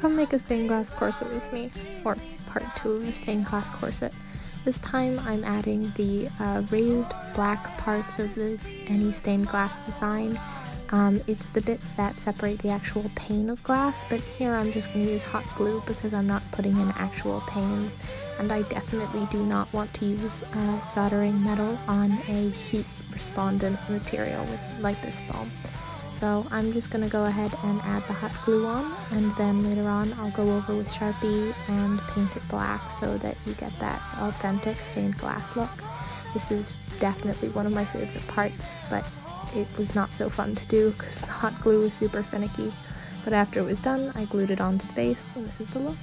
Come make a stained glass corset with me, or part two of a stained glass corset. This time I'm adding the uh, raised black parts of the any stained glass design. Um, it's the bits that separate the actual pane of glass, but here I'm just going to use hot glue because I'm not putting in actual panes, and I definitely do not want to use uh, soldering metal on a heat respondent material with, like this foam. So I'm just going to go ahead and add the hot glue on and then later on I'll go over with Sharpie and paint it black so that you get that authentic stained glass look. This is definitely one of my favorite parts, but it was not so fun to do because the hot glue was super finicky. But after it was done, I glued it onto the base and this is the look.